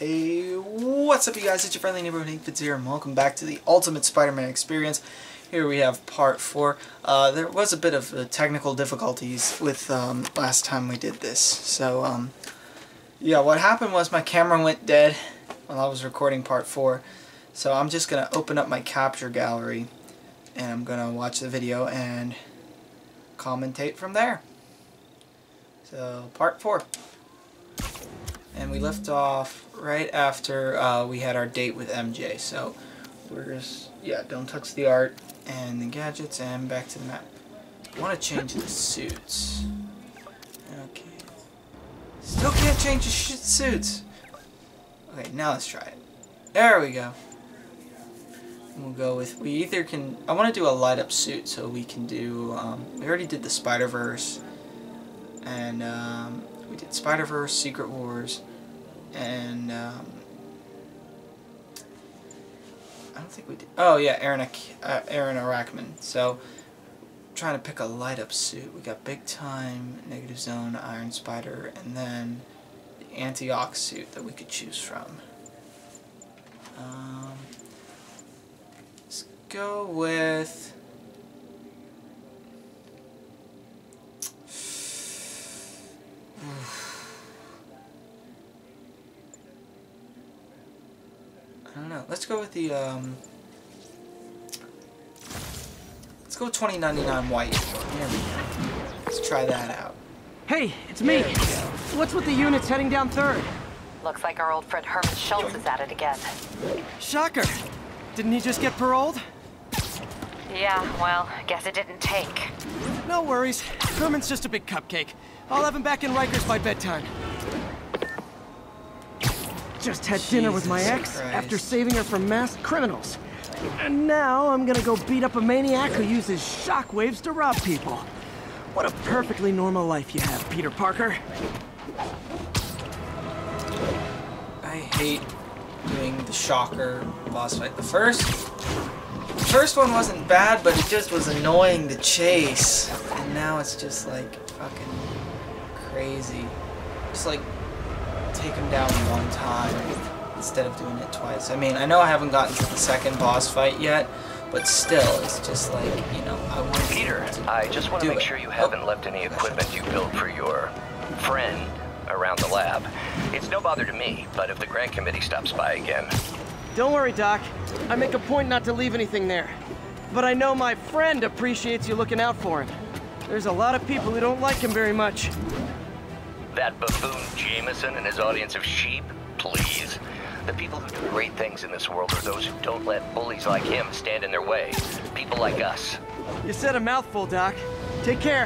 Hey, what's up you guys? It's your friendly neighborhood Hink here and welcome back to the Ultimate Spider-Man Experience. Here we have part 4. Uh, there was a bit of uh, technical difficulties with um, last time we did this. So, um, yeah, what happened was my camera went dead while I was recording part 4. So I'm just going to open up my capture gallery and I'm going to watch the video and commentate from there. So, part 4 and we left off right after uh, we had our date with MJ. So we're just, yeah, don't touch the art and the gadgets and back to the map. I want to change the suits. Okay. Still can't change the suits. Okay, now let's try it. There we go. We'll go with, we either can, I want to do a light up suit so we can do, um, we already did the Spider-Verse and um, we did Spider-Verse, Secret Wars, and um, I don't think we did. Oh yeah, Aaron, uh, Aaron Aikman. So trying to pick a light up suit. We got Big Time, Negative Zone, Iron Spider, and then the Anti-Ock suit that we could choose from. Um, let's go with. I don't know. Let's go with the, um... Let's go 2099 white. There we go. Let's try that out. Hey, it's me. What's with the units heading down third? Looks like our old friend Herman Schultz is at it again. Shocker. Didn't he just get paroled? Yeah, well, guess it didn't take. No worries. Herman's just a big cupcake. I'll have him back in Rikers by bedtime. Just had Jesus dinner with my ex Christ. after saving her from masked criminals. And now I'm gonna go beat up a maniac who uses shockwaves to rob people. What a perfectly normal life you have, Peter Parker. I hate doing the shocker boss fight. The first the first one wasn't bad, but it just was annoying to chase. And now it's just like fucking crazy. Just like take him down one time instead of doing it twice. I mean, I know I haven't gotten to the second boss fight yet, but still, it's just like, you know, I want Peter, to I just want to make it. sure you haven't oh. left any equipment you built for your friend around the lab. It's no bother to me, but if the grant committee stops by again... Don't worry, Doc. I make a point not to leave anything there. But I know my friend appreciates you looking out for him. There's a lot of people who don't like him very much. That buffoon Jameson and his audience of sheep? Please. The people who do great things in this world are those who don't let bullies like him stand in their way. People like us. You said a mouthful, Doc. Take care.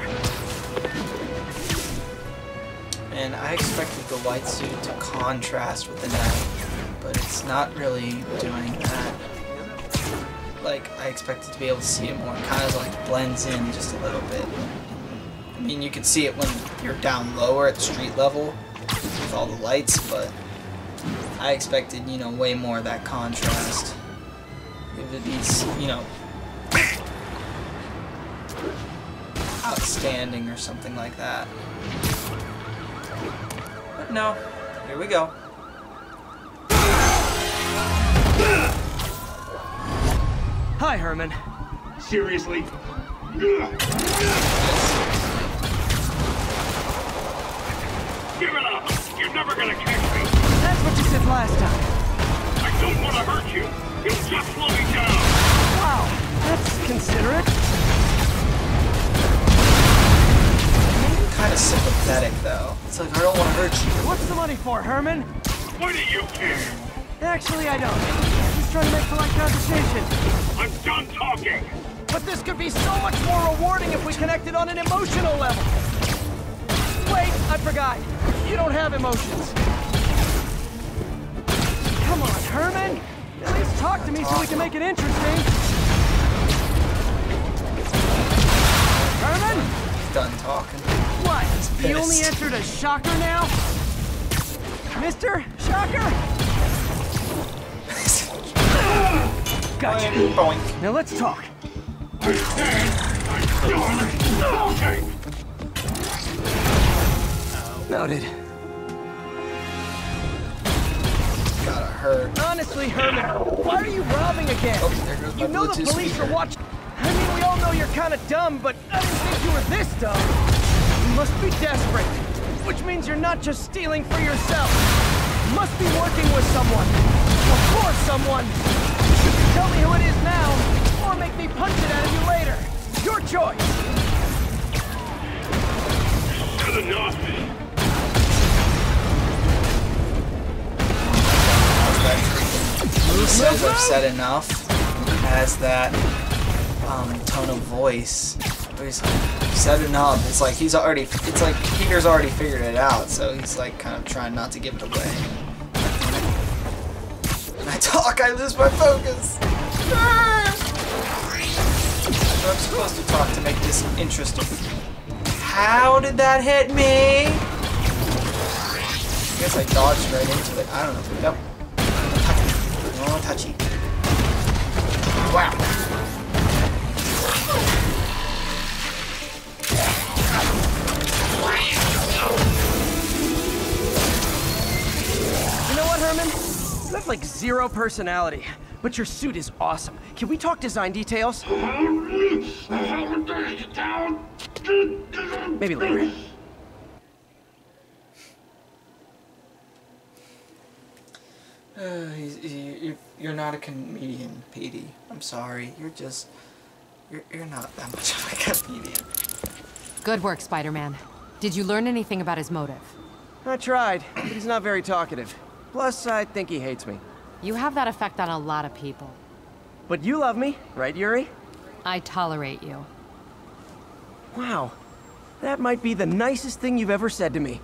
And I expected the white suit to contrast with the night, but it's not really doing that. Like, I expected to be able to see it more. It kind of like blends in just a little bit. I mean, you can see it when you're down lower at street level with all the lights, but I expected, you know, way more of that contrast. If it these, you know, outstanding or something like that. But no, here we go. Hi, Herman. Seriously? Give it up! You're never gonna catch me! That's what you said last time. I don't want to hurt you! You'll just slow me down! Wow, that's considerate. Kind of sympathetic, though. It's like, I don't want to hurt you. What's the money for, Herman? Why do you care? Actually, I don't. Just trying to make polite conversation. I'm done talking! But this could be so much more rewarding if we connected on an emotional level. Wait, I forgot. You don't have emotions. Come on, Herman. At least talk to me so we can make it interesting. Herman? He's done talking. What? The only answer to Shocker now? Mister Shocker? gotcha. Boink. Now let's talk. Okay. Noted. hurt. Honestly, Herman, why are you robbing again? Oh, there goes my you know the police speaker. are watching. I mean, we all know you're kind of dumb, but I didn't think you were this dumb. You must be desperate, which means you're not just stealing for yourself. You must be working with someone, or for someone. You can tell me who it is now, or make me punch it out of you later. Your choice. Good enough. Who I've said enough has that um, tone of voice. He's said enough. It's like he's already. It's like Peter's already figured it out, so he's like kind of trying not to give it away. When I talk, I lose my focus. Ah! I'm supposed to talk to make this interesting. How did that hit me? I guess I dodged right into it. I don't know. Nope. No touchy. Wow. You know what, Herman? You have like zero personality, but your suit is awesome. Can we talk design details? Maybe later. Uh, he, you're, you're not a comedian, Petey. I'm sorry. You're just. You're, you're not that much of a comedian. Good work, Spider-Man. Did you learn anything about his motive? I tried, but he's not very talkative. Plus, I think he hates me. You have that effect on a lot of people. But you love me, right, Yuri? I tolerate you. Wow. That might be the nicest thing you've ever said to me.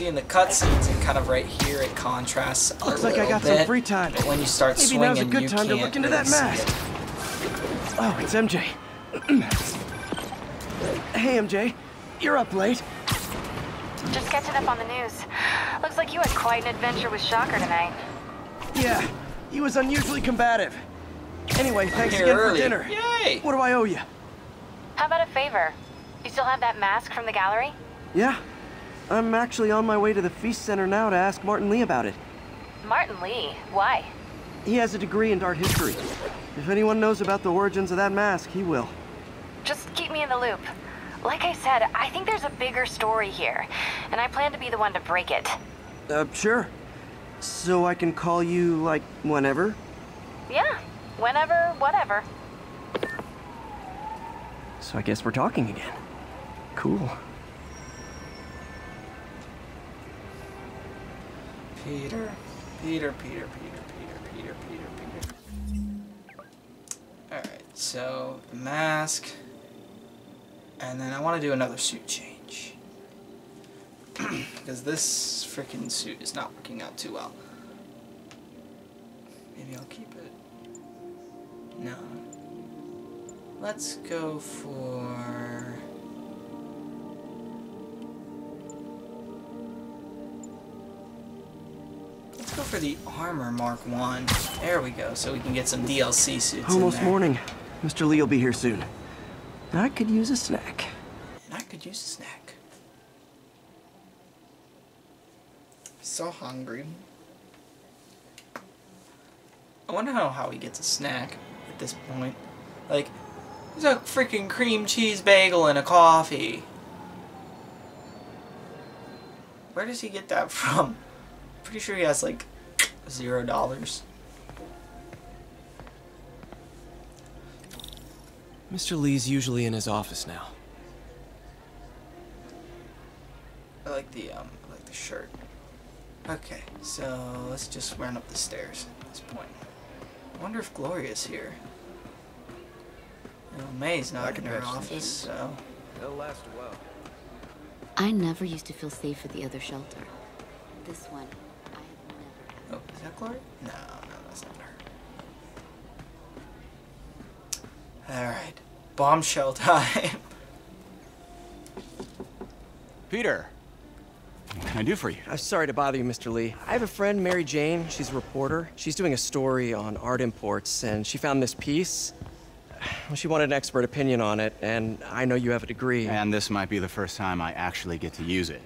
See, in the cutscenes and kind of right here, it contrasts a Looks like I little got some free time. But when you start Maybe swinging, now's a good time to look into really that mask. it. Oh, it's MJ. hey, MJ. You're up late. Just catching up on the news. Looks like you had quite an adventure with Shocker tonight. Yeah, he was unusually combative. Anyway, thanks again early. for dinner. Yay! What do I owe you? How about a favor? You still have that mask from the gallery? Yeah, I'm actually on my way to the Feast Center now to ask Martin Li about it. Martin Li. Why? He has a degree in art history. If anyone knows about the origins of that mask, he will. Just keep me in the loop. Like I said, I think there's a bigger story here, and I plan to be the one to break it. Uh, sure. So I can call you, like, whenever? Yeah, whenever, whatever. So I guess we're talking again. Cool. Peter, Peter, Peter, Peter, Peter, Peter, Peter, Peter. Alright, so the mask. And then I want to do another suit change. because this freaking suit is not working out too well. Maybe I'll keep it. No. Let's go for. For the armor Mark 1. There we go, so we can get some DLC suits in Almost morning. Mr. Li will be here soon. I could use a snack. And I could use a snack. So hungry. I wonder how, how he gets a snack at this point. Like, there's a freaking cream cheese bagel and a coffee. Where does he get that from? Pretty sure he has like zero dollars. Mr. Li's usually in his office now. I like the um, I like the shirt. Okay, so let's just run up the stairs at this point. I wonder if Gloria's here. You know, May's not in her office, so It'll last a while. I never used to feel safe at the other shelter. This one, I have never. Oh, is that Gloria? No, no, that's not her. All right, bombshell time. Peter, what can I do for you? I'm sorry to bother you, Mr. Li. I have a friend, Mary Jane. She's a reporter. She's doing a story on art imports, and she found this piece. Well, she wanted an expert opinion on it, and I know you have a degree. And this might be the first time I actually get to use it.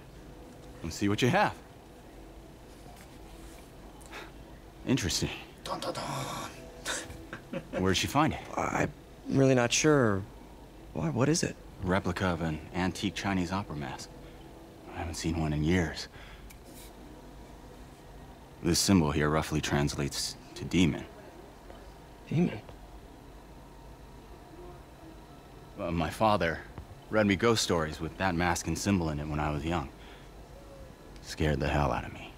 Let's see what you have. Interesting. Dun, dun, dun. Where did she find it? I'm really not sure. Why, what is it? A replica of an antique Chinese opera mask. I haven't seen one in years. This symbol here roughly translates to demon. Demon. Uh, my father read me ghost stories with that mask and symbol in it when I was young. Scared the hell out of me.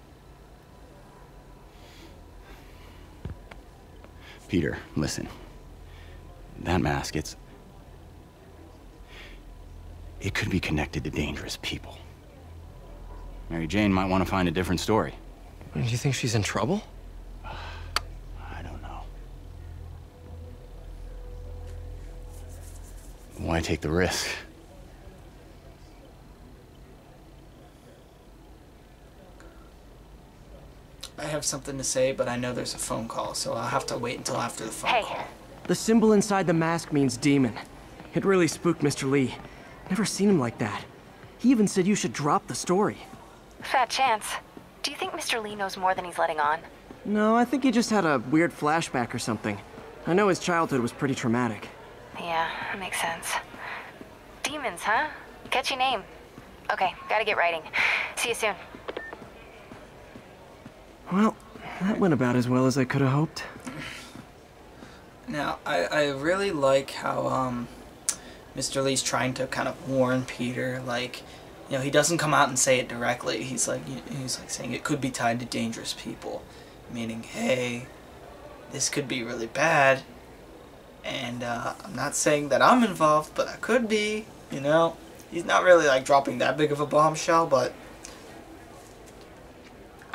Peter, listen. That mask, it's... It could be connected to dangerous people. Mary Jane might want to find a different story. Do you think she's in trouble? I don't know. Why take the risk? I have something to say, but I know there's a phone call, so I'll have to wait until after the phone Hey. call. The symbol inside the mask means demon. It really spooked Mr. Li. Never seen him like that. He even said you should drop the story. Fat chance. Do you think Mr. Li knows more than he's letting on? No, I think he just had a weird flashback or something. I know his childhood was pretty traumatic. Yeah, that makes sense. Demons, huh? Catchy name. Okay, gotta get writing. See you soon. Well, that went about as well as I could have hoped. Now, I, I really like how um, Mr. Li's trying to kind of warn Peter, like, you know, he doesn't come out and say it directly. He's like, he's like saying it could be tied to dangerous people, meaning, hey, this could be really bad, and uh, I'm not saying that I'm involved, but I could be, you know. He's not really like dropping that big of a bombshell, but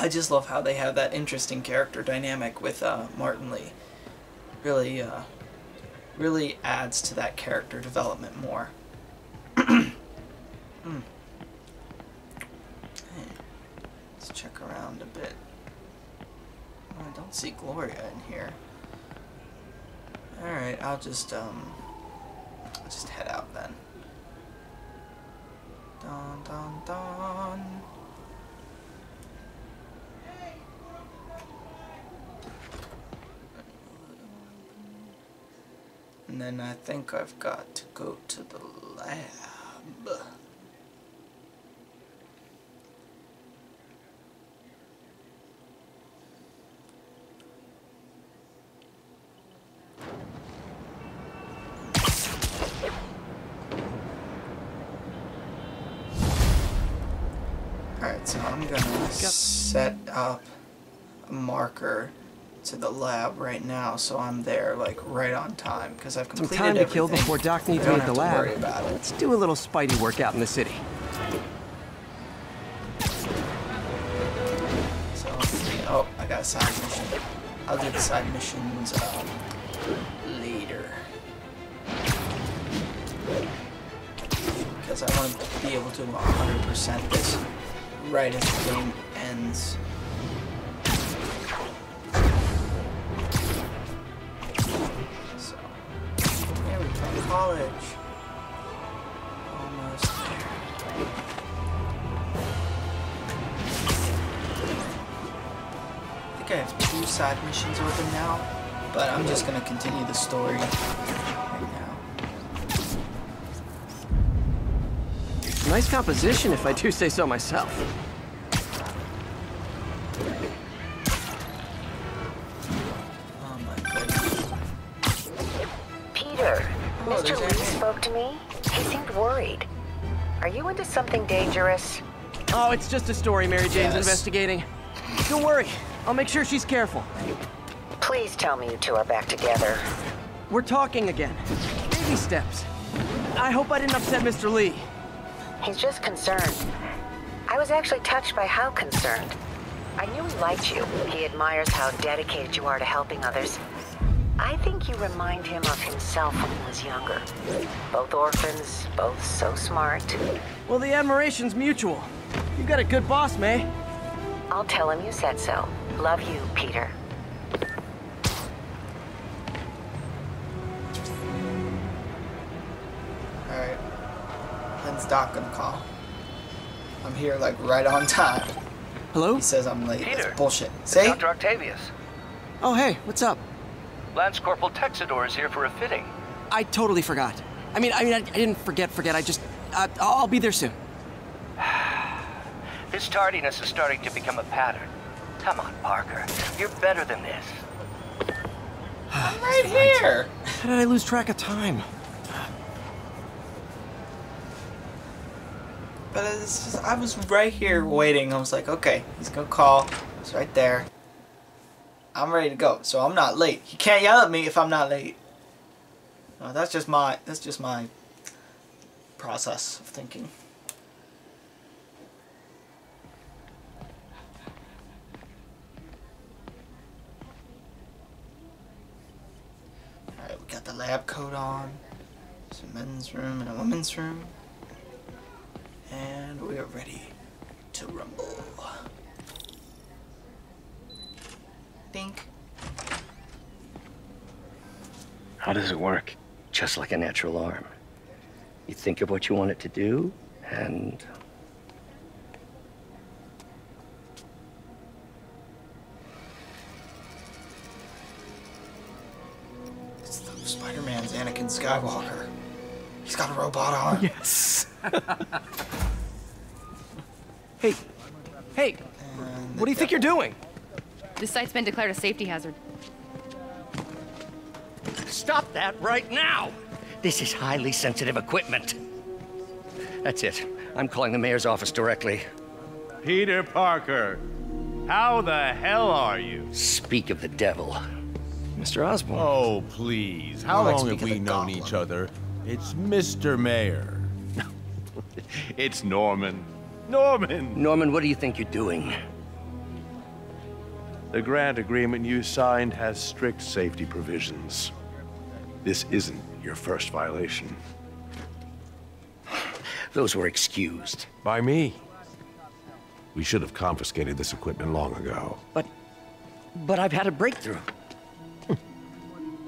I just love how they have that interesting character dynamic with uh, Martin Li. Really, uh, really adds to that character development more. Hmm. Hey, let's check around a bit. Oh, I don't see Gloria in here. Alright, I'll just, um, I'll just head out then. Dun dun dun. And then I think I've got to go to the lab. Alright, so I'm gonna set up a marker to the lab right now, so I'm there like right on time because I've completed Some time to kill before Doc needs me at the lab. worry about it. Let's do a little Spidey workout in the city. So, oh, I got a side mission. I'll do the side missions um, later. Because I want to be able to 100% this right as the game ends. College. Almost there. I think I have two side missions open now, but I'm just gonna continue the story right now. Nice composition, if I do say so myself. Dangerous? Oh, it's just a story Mary Jane's Yes. investigating. Don't worry, I'll make sure she's careful. Please tell me you two are back together. We're talking again. Baby steps. I hope I didn't upset Mr. Li. He's just concerned. I was actually touched by how concerned. I knew he liked you. He admires how dedicated you are to helping others. I think you remind him of himself when he was younger. Both orphans, both so smart. Well, the admiration's mutual. You got a good boss, May. I'll tell him you said so. Love you, Peter. Alright. When's Doc gonna call? I'm here like right on time. Hello? He says I'm late. Peter, That's bullshit. Say? Dr. Octavius. Oh, hey, what's up? Lance Corporal Texidor is here for a fitting. I totally forgot. I mean, I mean, I, I didn't forget, forget. I just, uh, I'll be there soon. This tardiness is starting to become a pattern. Come on, Parker. You're better than this. I'm right here. How did I lose track of time? But it's just, I was right here waiting. I was like, okay, he's gonna call. It's right there. I'm ready to go, so I'm not late. He can't yell at me if I'm not late. No, that's just my that's just my process of thinking. Alright, we got the lab coat on. There's a men's room and a women's room. And we are ready to rumble. Think. How does it work? Just like a natural arm. You think of what you want it to do, and It's the Spider-Man's Anakin Skywalker. He's got a robot arm. Yes. hey, hey, what do you think you're doing? This site's been declared a safety hazard. Stop that right now! This is highly sensitive equipment. That's it. I'm calling the mayor's office directly. Peter Parker, how the hell are you? Speak of the devil. Mr. Osborn. Oh, please. How More long have we known goblin. each other? It's Mr. Mayor. it's Norman. Norman! Norman, what do you think you're doing? The grant agreement you signed has strict safety provisions. This isn't your first violation. Those were excused. By me. We should have confiscated this equipment long ago. But. But I've had a breakthrough.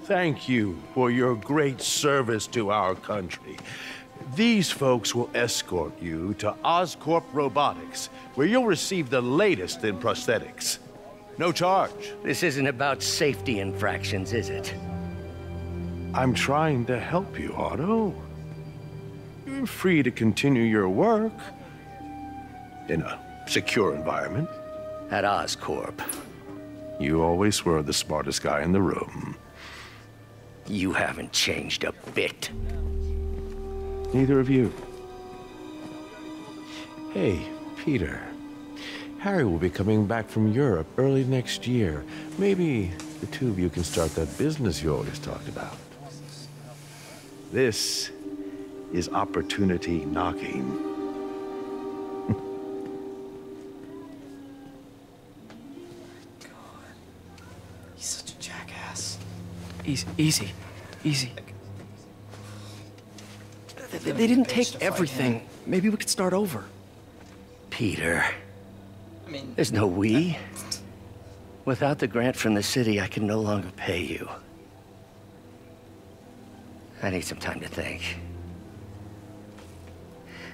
Thank you for your great service to our country. These folks will escort you to Oscorp Robotics, where you'll receive the latest in prosthetics. No charge. This isn't about safety infractions, is it? I'm trying to help you, Otto. You're free to continue your work in a secure environment. At Oscorp. You always were the smartest guy in the room. You haven't changed a bit. Neither of you. Hey, Peter. Harry will be coming back from Europe early next year. Maybe the two of you can start that business you always talked about. This is opportunity knocking. He's such a jackass. Easy, easy, easy. They, they didn't take everything. Maybe we could start over. Peter, I mean, there's no we. Without the grant from the city, I can no longer pay you. I need some time to think.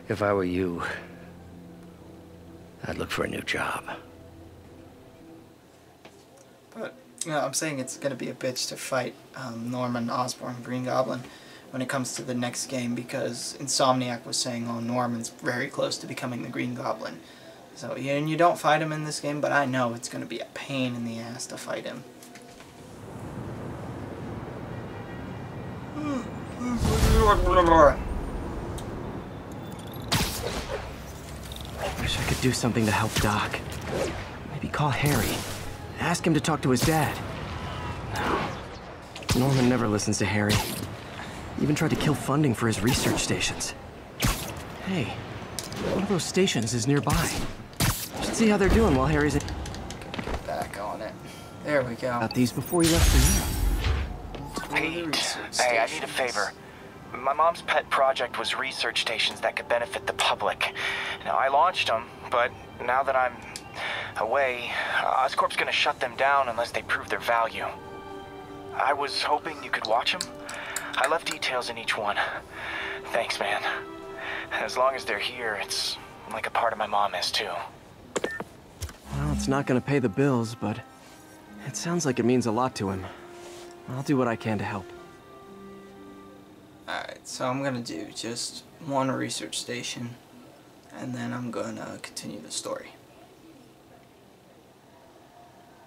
If I were you, I'd look for a new job. but you know, I'm saying it's gonna be a bitch to fight um, Norman Osborn, Green Goblin, when it comes to the next game because Insomniac was saying, "Oh, Norman's very close to becoming the Green Goblin." So and you don't fight him in this game, but I know it's gonna be a pain in the ass to fight him. Wish I could do something to help Doc. Maybe call Harry. Ask him to talk to his dad. No. Norman never listens to Harry. Even tried to kill funding for his research stations. Hey, one of those stations is nearby. Should see how they're doing while Harry's in. Back on it. There we go. Got these before he left for you. Pete, hey, I need a favor. My mom's pet project was research stations that could benefit the public. Now, I launched them, but now that I'm away, Oscorp's gonna shut them down unless they prove their value. I was hoping you could watch them. I left details in each one. Thanks, man. As long as they're here, it's like a part of my mom is too. Well, it's not gonna pay the bills, but It sounds like it means a lot to him. I'll do what I can to help. Alright, so I'm gonna do just one research station, and then I'm gonna continue the story.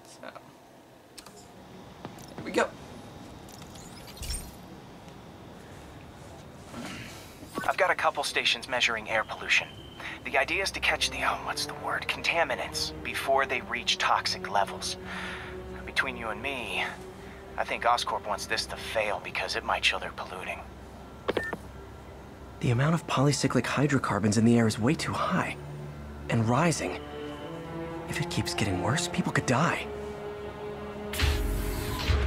So, here we go. I've got a couple stations measuring air pollution. The idea is to catch the, oh, what's the word, contaminants before they reach toxic levels. Between you and me, I think Oscorp wants this to fail because it might show they're polluting. The amount of polycyclic hydrocarbons in the air is way too high. And rising. If it keeps getting worse, people could die.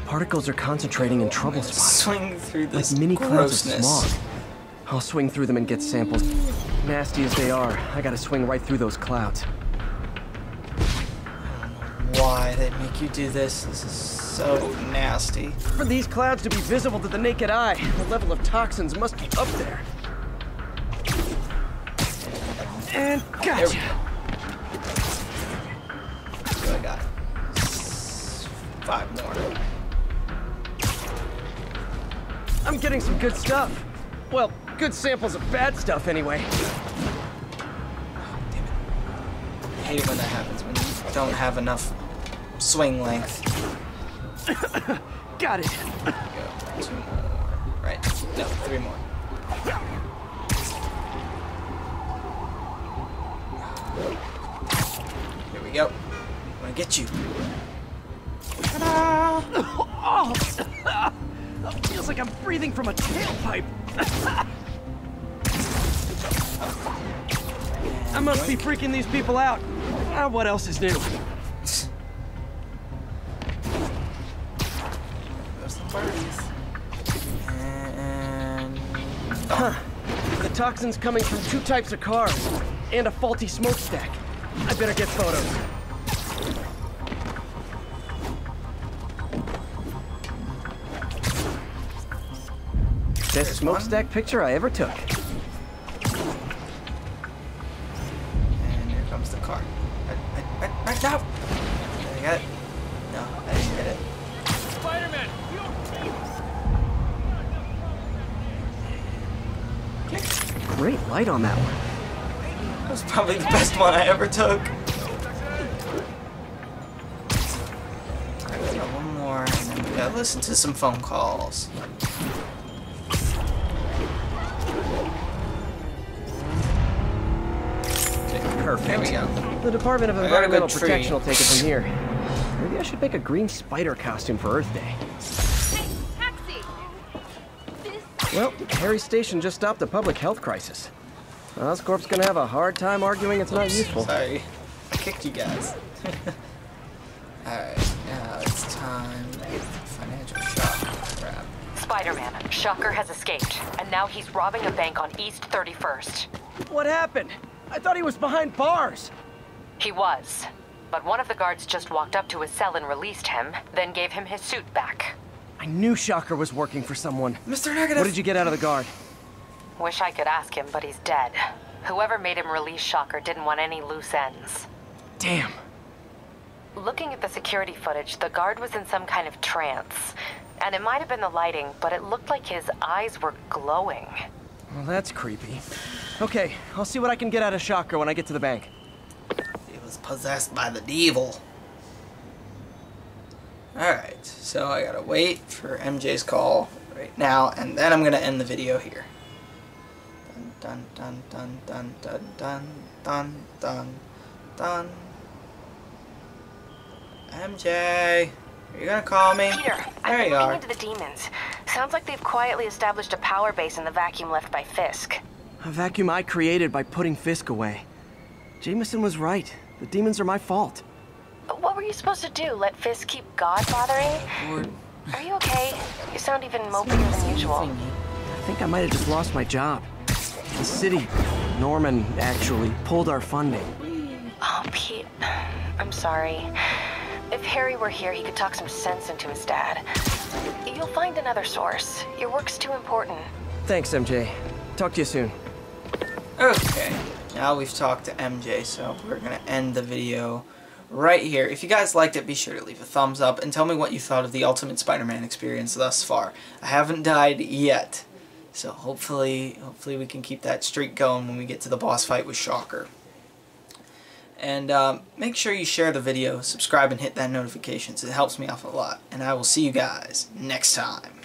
Particles are concentrating in trouble spots. Swing through this like mini clouds of grossness. smog. I'll swing through them and get samples. Nasty as they are, I gotta swing right through those clouds. Why they make you do this? This is so nasty. For these clouds to be visible to the naked eye, the level of toxins must be up there. And There gotcha. go. So I got five more. I'm getting some good stuff. Well, good samples of bad stuff anyway. Oh, Damn it. I hate it when that happens, when you don't have enough swing length. Got it. Go. Two more. Right. No, three more. Here we go. I'm gonna get you. Oh, feels like I'm breathing from a tailpipe. I must be freaking these people out. Ah, what else is new? Huh. The toxin's coming from two types of cars and a faulty smokestack. I better get photos. Best smokestack picture I ever took. and here comes the car. Right, right, right, right now. Did I get it? No, I didn't get it. Great light on that one. That was probably the best one I ever took. Alright, we got one more, and then we gotta listen to some phone calls. Perfect. There we go. The Department of I got a good Environmental. Protection will take it from here. Maybe I should make a green spider costume for Earth Day. Well, Harry Station just stopped a public health crisis. Oscorp's gonna have a hard time arguing it's not useful. Sorry. I kicked you guys. Alright, now it's time for financial shock. Crap. Spider-Man, Shocker has escaped, and now he's robbing a bank on East 31st. What happened? I thought he was behind bars. He was. But one of the guards just walked up to his cell and released him, then gave him his suit back. I knew Shocker was working for someone. Mr. Negative! What did you get out of the guard? Wish I could ask him, but he's dead. Whoever made him release Shocker didn't want any loose ends. Damn. Looking at the security footage, the guard was in some kind of trance. And it might have been the lighting, but it looked like his eyes were glowing. Well, that's creepy. Okay, I'll see what I can get out of Shocker when I get to the bank. He was possessed by the devil. Alright, so I gotta wait for MJ's call right now, and then I'm gonna end the video here. Dun dun dun dun dun dun dun dun dun. MJ, are you gonna call me? Peter, I've there been you looking are. into the demons. Sounds like they've quietly established a power base in the vacuum left by Fisk. A vacuum I created by putting Fisk away. Jameson was right. The demons are my fault. What were you supposed to do? Let Fisk keep God bothering? Lord, Are you okay? You sound even mopier than usual. I think I might have just lost my job. The city, Norman, actually, pulled our funding. Oh, Pete. I'm sorry. If Harry were here, he could talk some sense into his dad. You'll find another source. Your work's too important. Thanks, MJ. Talk to you soon. Okay, now we've talked to MJ, so we're gonna end the video right here. If you guys liked it, be sure to leave a thumbs up and tell me what you thought of the Ultimate Spider-Man experience thus far. I haven't died yet, so hopefully, hopefully we can keep that streak going when we get to the boss fight with Shocker. And um, make sure you share the video, subscribe, and hit that notifications. It helps me out a lot. And I will see you guys next time.